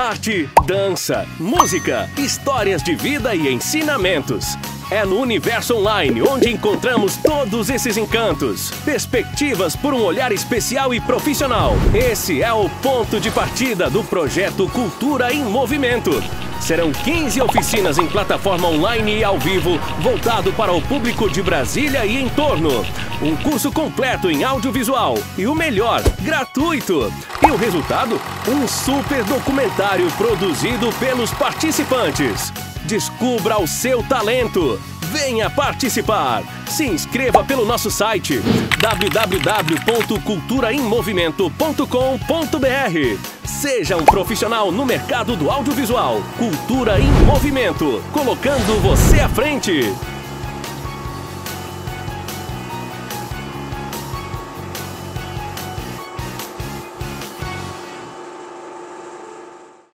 Arte, dança, música, histórias de vida e ensinamentos. É no Universo Online onde encontramos todos esses encantos. Perspectivas por um olhar especial e profissional. Esse é o ponto de partida do projeto Cultura em Movimento. Serão 15 oficinas em plataforma online e ao vivo, voltado para o público de Brasília e em torno. Um curso completo em audiovisual e o melhor, gratuito. E o resultado? Um super documentário produzido pelos participantes. Descubra o seu talento. Venha participar! Se inscreva pelo nosso site www.culturaemmovimento.com.br. Seja um profissional no mercado do audiovisual. Cultura em Movimento, colocando você à frente.